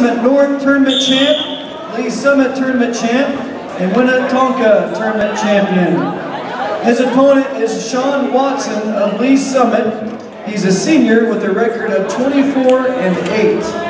Summit North Tournament champ, Lee's Summit Tournament champ, and Winnetonka Tournament champion. His opponent is Shawn Watson of Lee's Summit. He's a senior with a record of 24 and 8.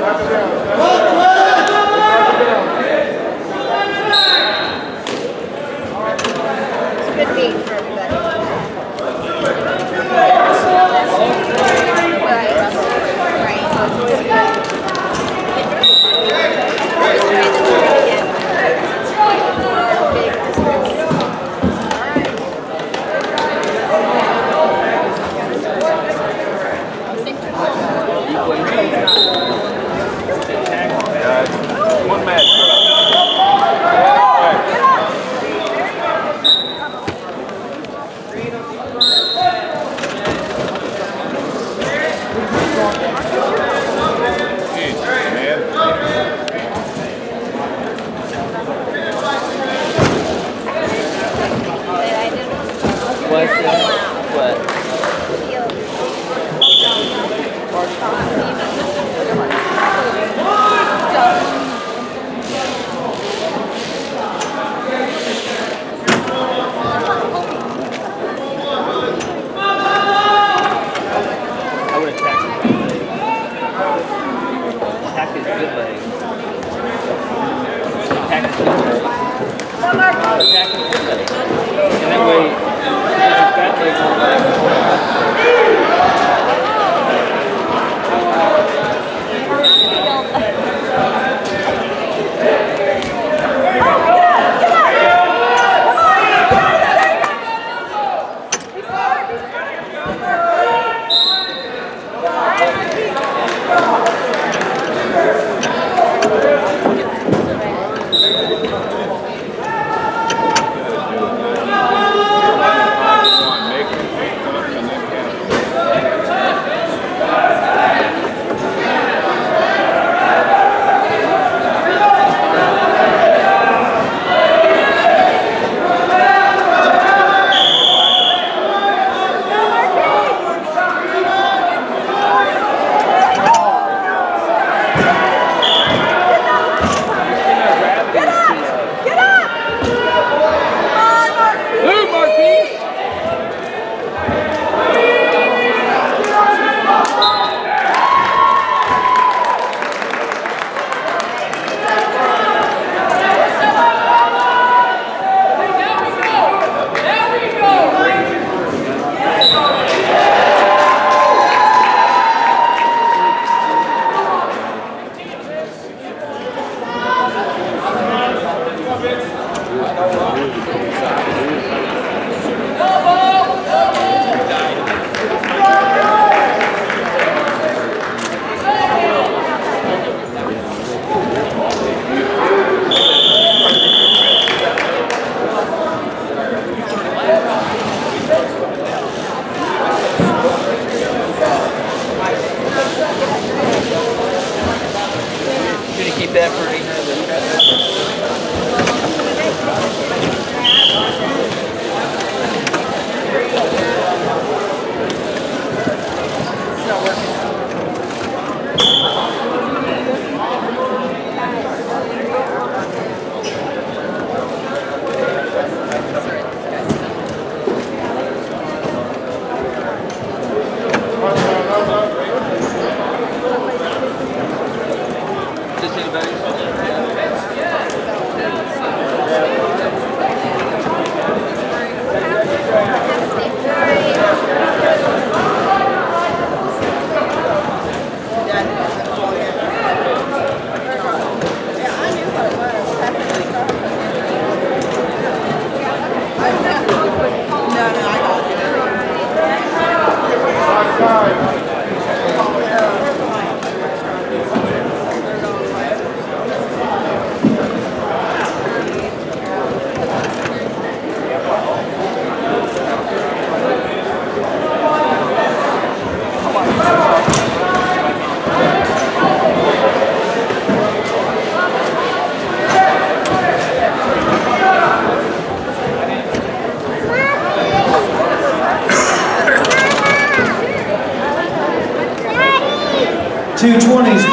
Watch out. Obrigado.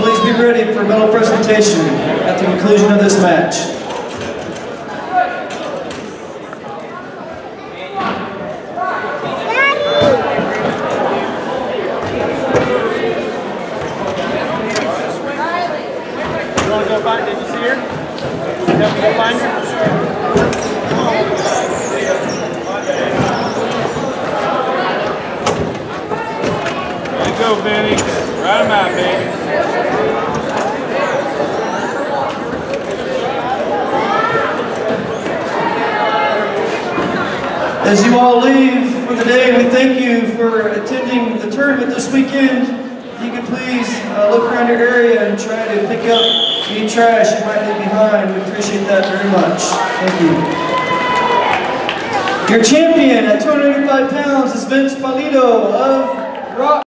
Please be ready for medal presentation at the conclusion of this match. Go find, As you all leave for the day, we thank you for attending the tournament this weekend. If you could please uh, look around your area and try to pick up any trash you might leave behind. We appreciate that very much. Thank you. Your champion at 285 pounds is Vince Spalitto of Rock.